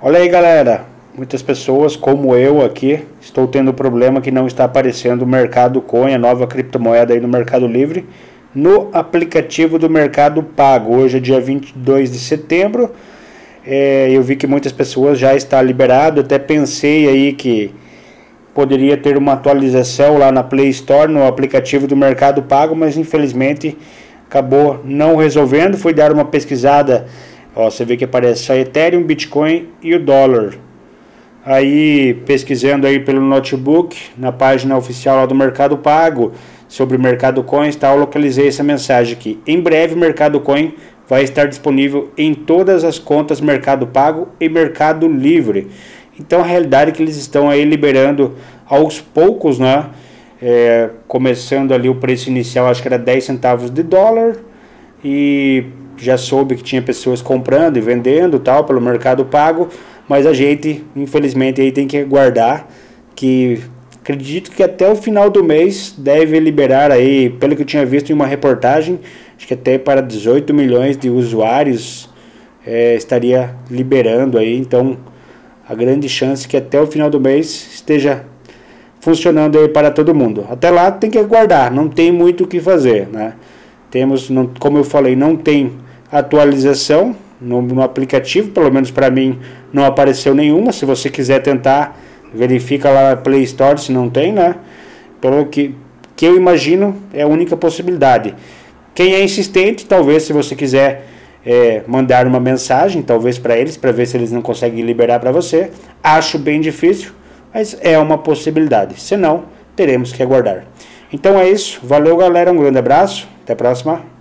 Olha aí galera, muitas pessoas como eu aqui estou tendo problema que não está aparecendo o Mercado Coin, a nova criptomoeda aí no Mercado Livre, no aplicativo do Mercado Pago. Hoje é dia 22 de setembro, é, eu vi que muitas pessoas já está liberado, até pensei aí que poderia ter uma atualização lá na Play Store, no aplicativo do Mercado Pago, mas infelizmente acabou não resolvendo. Fui dar uma pesquisada Ó, você vê que aparece só Ethereum, Bitcoin e o dólar. Aí, pesquisando aí pelo notebook, na página oficial do Mercado Pago, sobre o Mercado Coins, tal, localizei essa mensagem aqui. Em breve, o Mercado Coin vai estar disponível em todas as contas Mercado Pago e Mercado Livre. Então, a realidade é que eles estão aí liberando aos poucos, né? É, começando ali o preço inicial, acho que era 10 centavos de dólar. E já soube que tinha pessoas comprando e vendendo tal pelo mercado pago, mas a gente, infelizmente, aí tem que aguardar que acredito que até o final do mês deve liberar aí, pelo que eu tinha visto em uma reportagem, acho que até para 18 milhões de usuários é, estaria liberando aí, então a grande chance que até o final do mês esteja funcionando aí para todo mundo. Até lá tem que aguardar, não tem muito o que fazer, né? Temos, não, como eu falei, não tem atualização no, no aplicativo, pelo menos para mim não apareceu nenhuma. Se você quiser tentar, verifica lá na Play Store se não tem, né? Pelo que, que eu imagino é a única possibilidade. Quem é insistente, talvez se você quiser é, mandar uma mensagem, talvez para eles, para ver se eles não conseguem liberar para você. Acho bem difícil, mas é uma possibilidade. Se não, teremos que aguardar. Então é isso. Valeu, galera. Um grande abraço. Até a próxima.